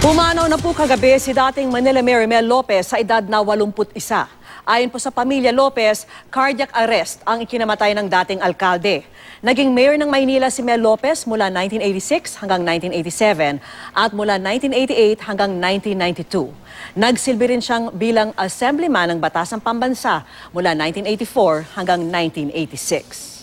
Pumanaw na po kagabi si dating Manila Mayor Mel Lopez sa edad na 81. Ayon po sa pamilya Lopez, cardiac arrest ang ikinamatay ng dating alkalde. Naging mayor ng Maynila si Mel Lopez mula 1986 hanggang 1987 at mula 1988 hanggang 1992. Nagsilbi rin siyang bilang assemblyman ng Batasang Pambansa mula 1984 hanggang 1986.